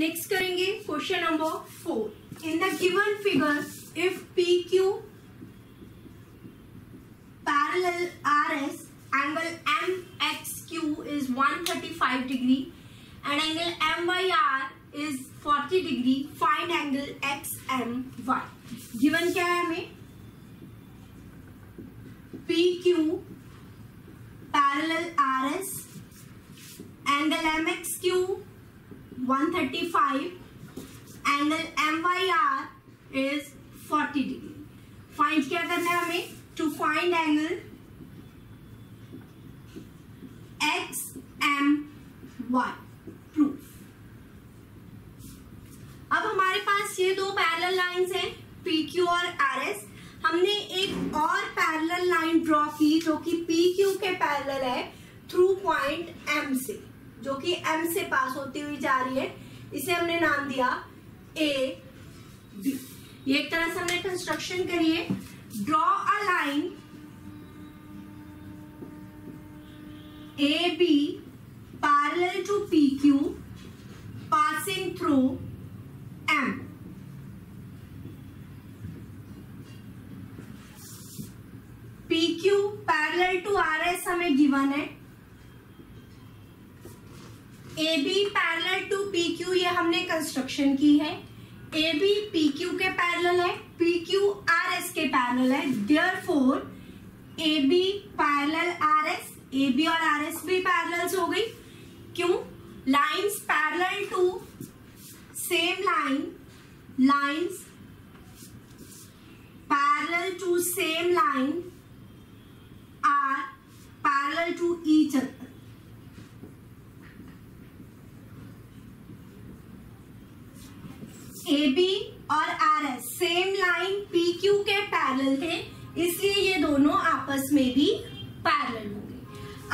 Next करेंगे question number four in the given figure if P Q parallel R S angle M X Q is 135 degree and angle M Y R is 40 degree find angle X M Y given क्या है हमें? P Q parallel R S angle M X Q 135 angle M Y R is 40 degree find क्या करना है हमें? To find angle X M Y proof अब हमारे पास ये दो पैरेलल लाइंस हैं पी क्यू और आर एस हमने एक और पैरेलल लाइन ड्रॉ की जो कि पी क्यू के पैरेलल है थ्रू पॉइंट एम से। जो कि एम से पास होती हुई जा रही है। इसे हमने नाम दिया ए ये एक तरह से हमने कंस्ट्रक्शन करिए draw a line A B parallel to P Q passing through M P Q parallel to R S हमें गिवन है। A B parallel to P Q ये हमने कंस्ट्रक्शन की है। ए बी पी क्यू के parallel है P Q R S के parallel है। Therefore A B parallel R S A B और आर एस भी पैरल हो गई। क्यों? Lines parallel to same line lines parallel to same line are parallel to each other A B और R S same line P Q के parallel थे इसलिए ये दोनों आपस में भी पैरल होंगे।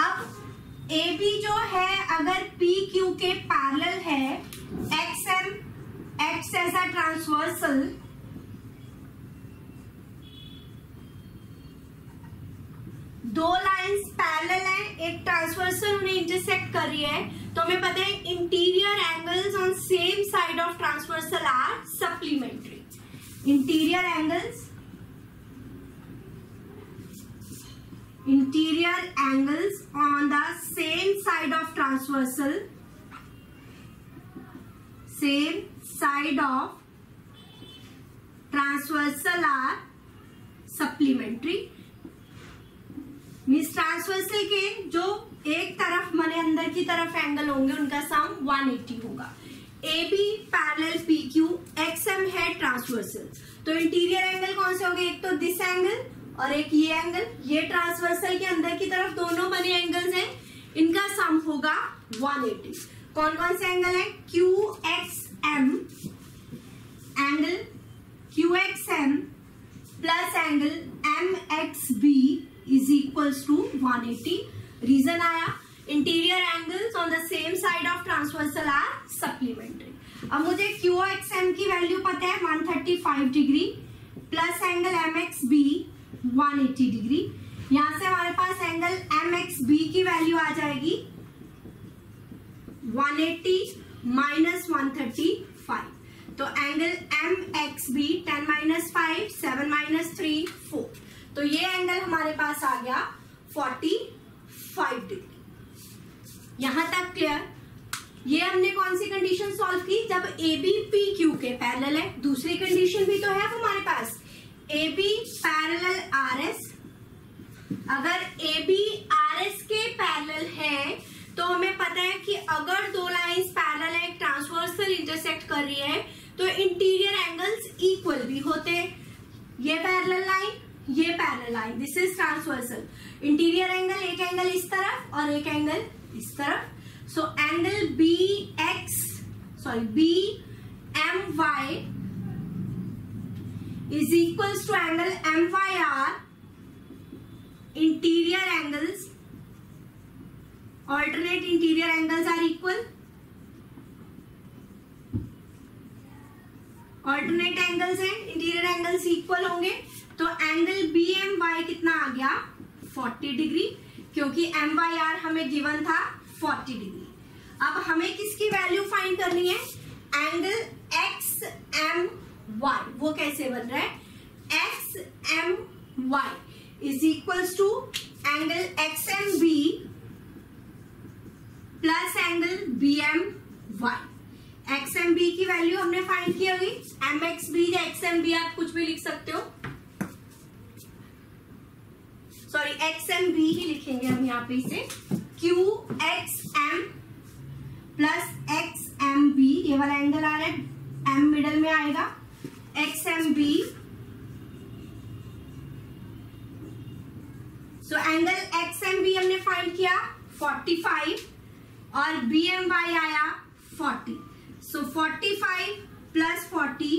अब ए बी जो है, अगर पी क्यू के पैरल है X M X as a transversal दो लाइंस पैरेलल हैं, एक ट्रांसवर्सल उन्हें इंटरसेक्ट कर रही है तो हमें पता है interior angles on same side of transversal are supplementary interior angles interior angles on the same side of transversal same side of transversal are supplementary means transversal के जो एक तरफ़ मने अंदर की तरफ़ एंगल होंगे, उनका सम 180 होगा. A B parallel P Q X M है ट्रांसवर्सल तो इंटीरियर एंगल कौन से हो गए एक तो दिस एंगल और एक ये एंगल ये ट्रांसवर्सल के अंदर की तरफ़ दोनों बने एंगल्स हैं। इनका सम होगा 180 कौन कौन से एंगल है? Q X M angle Q X M plus angle M X B is equals to 180 reason आया interior angles on the same side of transversal are supplementary अब मुझे क्यू एक्स एम की वैल्यू पता है 135 degree plus angle M X B one degree यहाँ से हमारे पास एंगल एम एक्स बी की वैल्यू आ जाएगी 180 माइनस वन तो angle M X B ten minus five seven minus three four तो ये एंगल हमारे पास आ गया 45 डिग्री यहाँ तक क्लियर ये हमने कौन सी कंडीशन सॉल्व की? जब ए बी पी क्यू के पैरेलल है, दूसरी कंडीशन भी तो है हमारे पास। ए बी अगर ए बी आर एस के पैरेलल है तो हमें पता है कि अगर दो लाइंस पैरेलल है ट्रांसवर्सल इंटरसेक्ट कर रही है तो इंटीरियर एंगल्स इक्वल भी होते ये पैरेलल लाइन ये parallel line this is transversal interior angle एक एंगल इस तरफ़ और एक एंगल इस तरफ़। So angle B X sorry B M Y is equals to angle M Y R interior angles alternate interior angles are equal alternate angles हैं interior angles equal होंगे। तो एंगल बी एम वाई कितना आ गया? 40 degree, क्योंकि M Y R हमें given था 40 degree. अब हमें किसकी वैल्यू फाइंड करनी है? एंगल एक्स एम वाई वो कैसे बन रहा है? X M Y to angle X M B plus angle B M Y X M B की वैल्यू हमने फाइंड की होगी. एम एक्स बी या एक्स एम बी आप कुछ भी लिख सकते हो. सॉरी एक्स एम बी ही लिखेंगे हम यहाँ पे इसे. Q X M plus X M B ये वाला एंगल आ रहा है. एम मिडल में आएगा X M B so angle X M B हमने फाइंड किया 45 और बी एम वाई आया 40 so 45 plus 40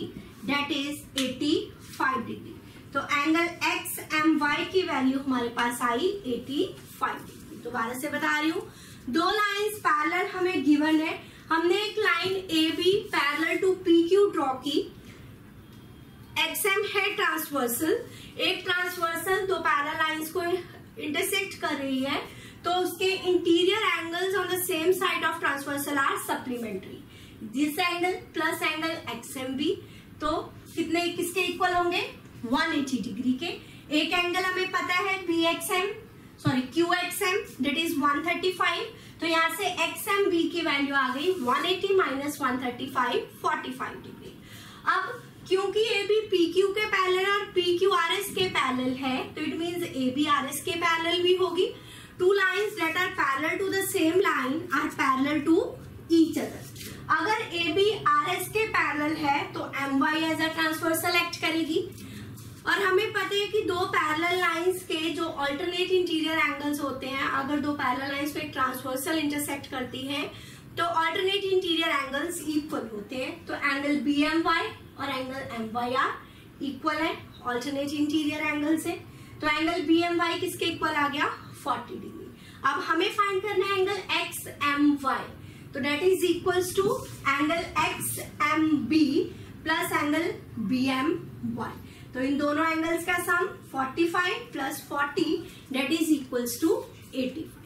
that is 85 degree तो एंगल एक्स एम वाई की वैल्यू हमारे पास आई 85 डिग्री दोबारा से बता रही हूँ, दो लाइंस पैरेलल हमें गिवन है। हमने एक line A B parallel to P Q draw की। एक्सएम है ट्रांसवर्सल एक ट्रांसवर्सल दो पैरल लाइंस को इंटरसेक्ट कर रही है तो उसके interior angles on the same side of transversal are supplementary this angle plus angle X M B तो कितने, किसके इक्वल होंगे? 180 डिग्री के। एक एंगल हमें पता है B X M sorry Q X M that is 135 तो यहाँ से एक्सएम बी की वैल्यू आ गई 180 eighty minus one thirty degree अब क्योंकि ए बी पी क्यू के पैरेलल और पी क्यू आर एस के पैरेलल है तो it means A B R S के पैरेलल भी होगी। Two lines that are parallel to the same line are parallel to each other अगर A B R S के parallel है तो M Y as a transversal करेगी। और हमें पता है कि दो पैरेलल लाइंस के जो अल्टरनेट इंटीरियर एंगल्स होते हैं, अगर दो पैरेलल लाइंस पे ट्रांसवर्सल इंटरसेक्ट करती हैं तो अल्टरनेट इंटीरियर एंगल्स इक्वल होते हैं। तो एंगल बी एम वाई और angle M Y R are है ऑल्टरनेट इंटीरियर एंगल से। तो एंगल बी एम वाई किसके इक्वल आ गया? 40 डिग्री अब हमें फाइंड करना है एंगल एक्स एम वाई तो that is equals to angle X M B plus angle B M Y तो इन दोनों एंगल्स का sum 45 plus 40 that is equals to 85